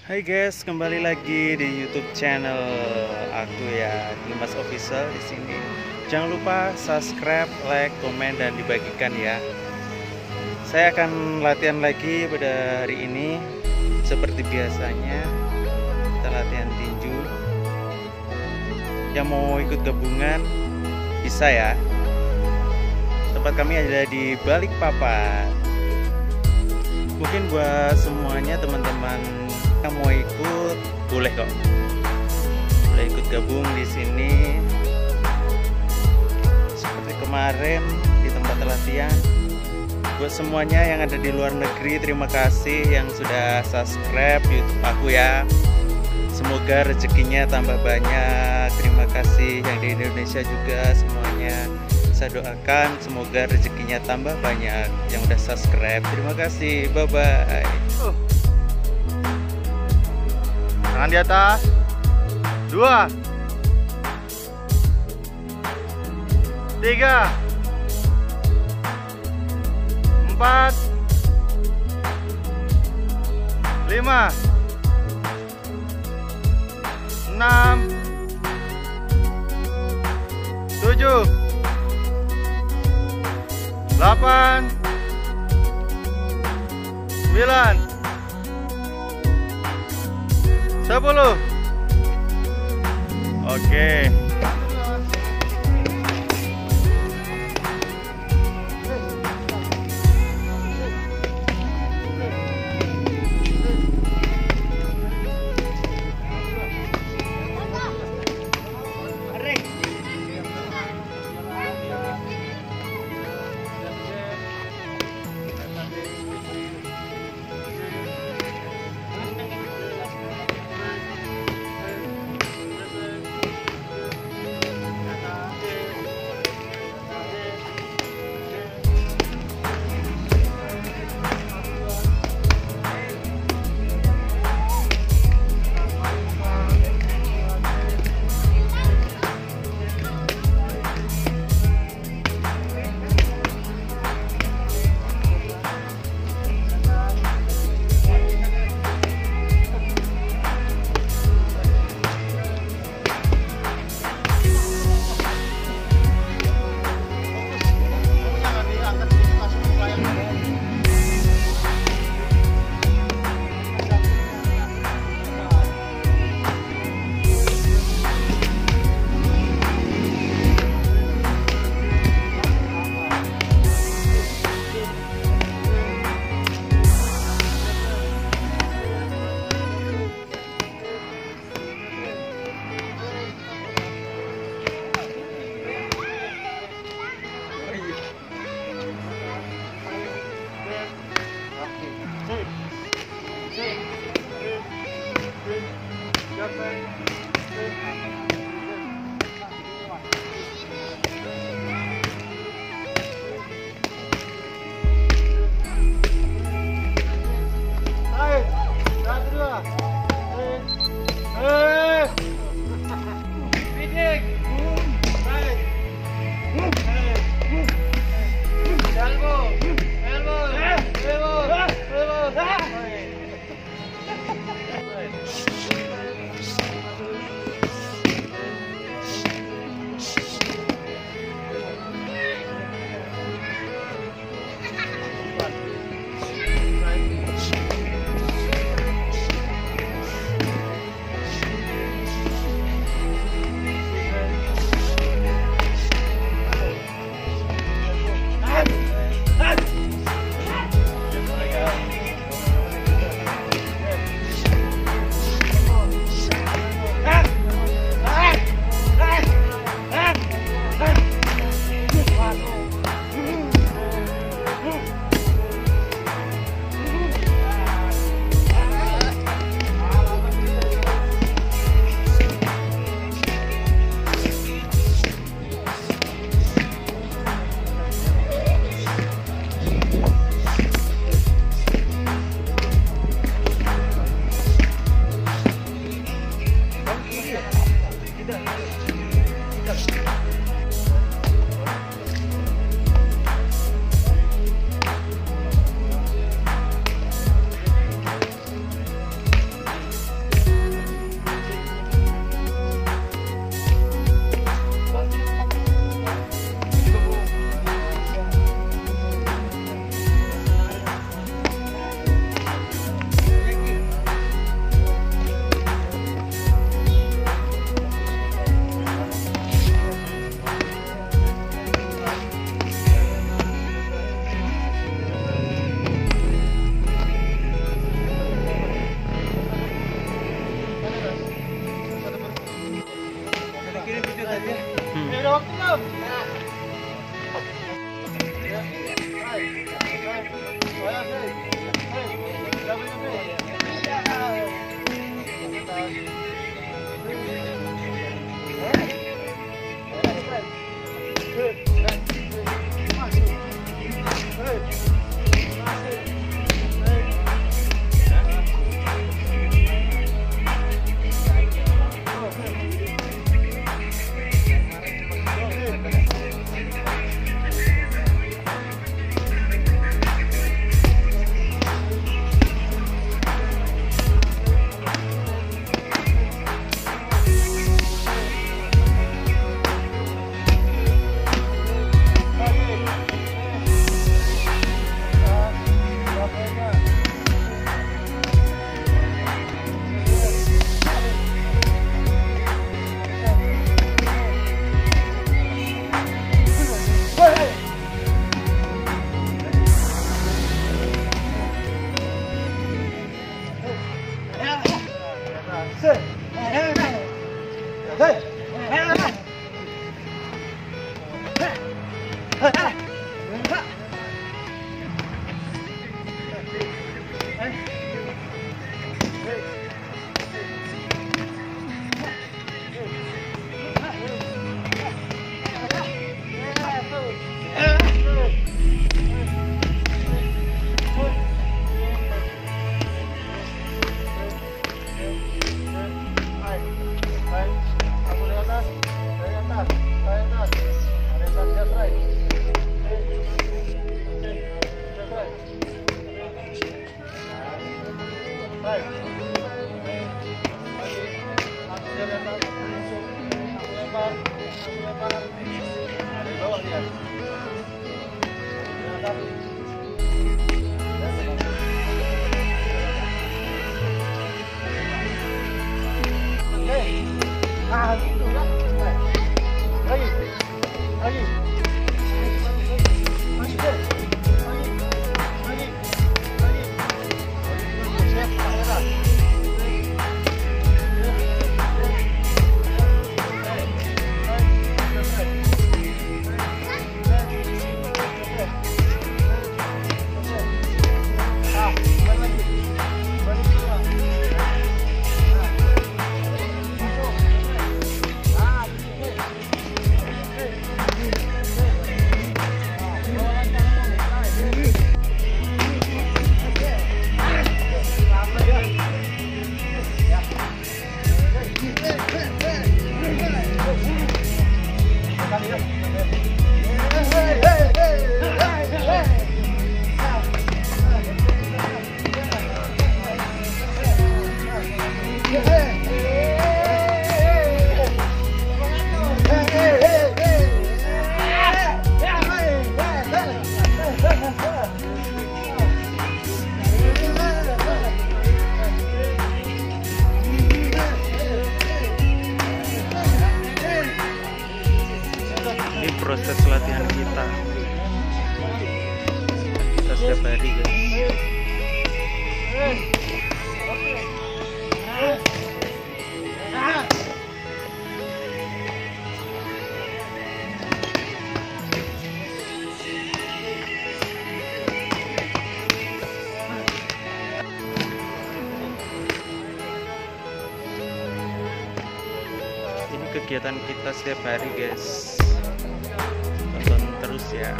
Hai guys, kembali lagi di YouTube channel aku ya, Dimas Official di sini. Jangan lupa subscribe, like, komen dan dibagikan ya. Saya akan latihan lagi pada hari ini seperti biasanya. Kita latihan tinju. Yang mau ikut gabungan bisa ya. Tempat kami ada di balik papan. Mungkin buat semuanya teman-teman yang mau ikut. Boleh kok. Boleh ikut gabung di sini. Seperti kemarin di tempat latihan. Buat semuanya yang ada di luar negeri terima kasih yang sudah subscribe YouTube aku ya. Semoga rezekinya tambah banyak. Terima kasih yang di Indonesia juga semuanya. Saya doakan semoga rezekinya tambah banyak. Yang udah subscribe terima kasih. Bye bye Tangan di atas. Dua. Tiga. Empat. Lima. Enam. Tujuh. Delapan. Sembilan. Sepuluh. Oke. Good. Ini kegiatan kita setiap hari guys. Tonton terus ya